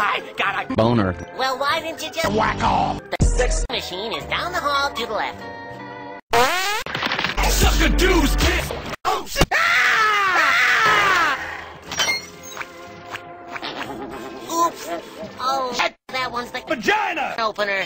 I got a Boner. Well, why didn't you just... whack off. The sex machine is down the hall to the left. Suck a dude's kiss. Oh, shit. Ah! Oops. Oh, that one's the Vagina. opener.